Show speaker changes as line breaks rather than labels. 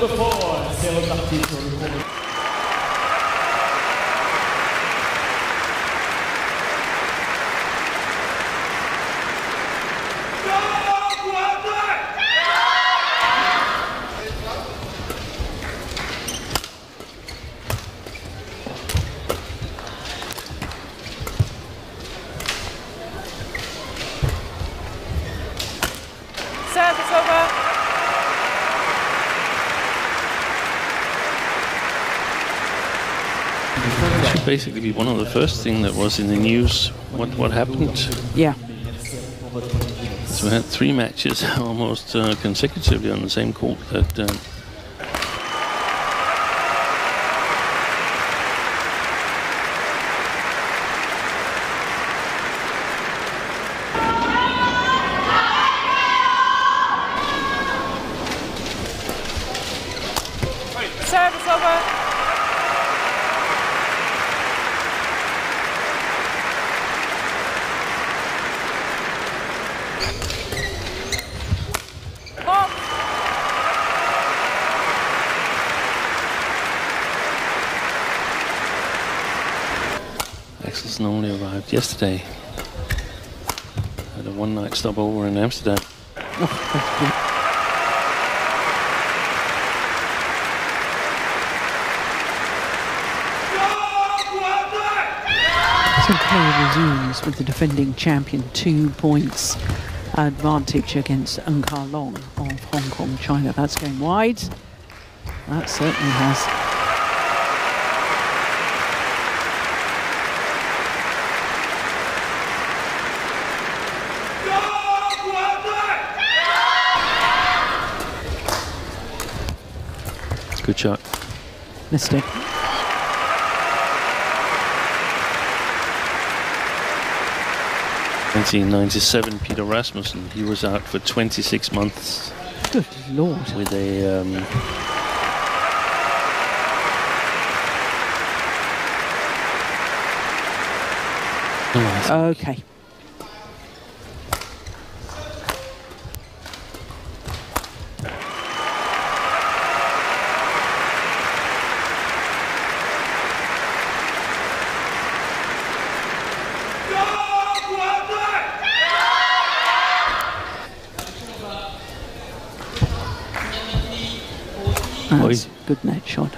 number four, Seu Tartito.
Service over.
It should basically be one of the first thing that was in the news. What what happened?
Yeah.
So we had three matches almost uh, consecutively on the same court. That um,
Service over.
Axelsen only arrived yesterday. Had a one-night stopover in Amsterdam.
So play resumes with the defending champion two points advantage against Ng Ka Long of Hong Kong, China. That's going wide. That certainly has.
Good shot.
Missed it.
Nineteen ninety-seven. Peter Rasmussen. He was out for 26 months
Good lord.
with a. Um, oh,
Okay. That's a good net shot.